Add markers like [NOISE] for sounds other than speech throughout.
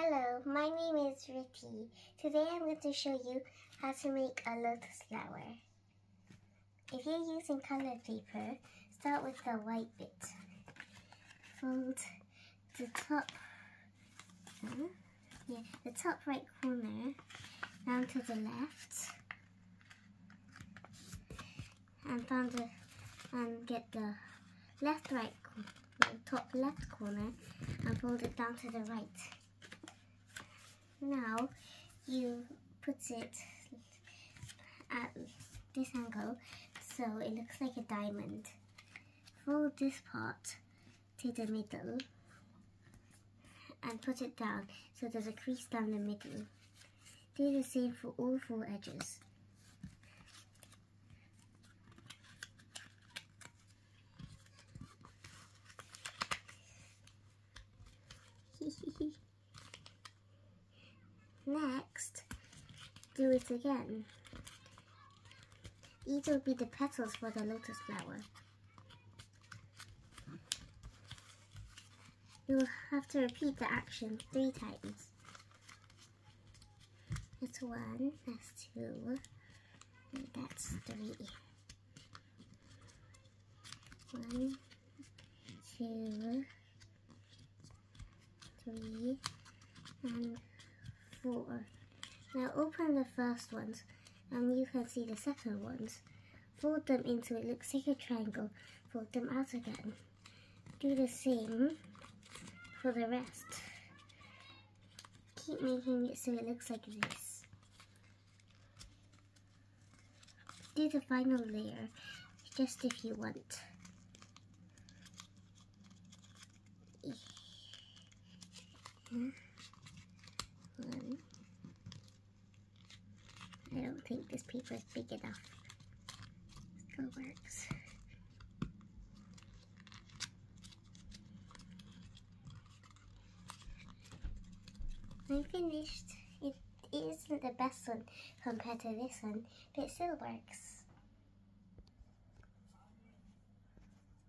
Hello, my name is Ritti. Today I'm going to show you how to make a lotus flower. If you're using colored paper, start with the white bit. Fold the top, uh, yeah, the top right corner down to the left, and found the, and get the left right top left corner and fold it down to the right. Now you put it at this angle so it looks like a diamond. Fold this part to the middle and put it down so there's a crease down the middle. Do the same for all four edges. [LAUGHS] Next, do it again. These will be the petals for the lotus flower. You'll have to repeat the action three times. That's one, that's two, and that's three. One, two, three, and four. Now open the first ones and you can see the second ones. Fold them into it looks like a triangle. Fold them out again. Do the same for the rest. Keep making it so it looks like this. Do the final layer just if you want. Yeah. One. I don't think this paper is big enough. Still works. I'm finished. It isn't the best one compared to this one, but it still works.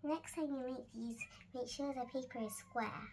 Next time you make these, make sure the paper is square.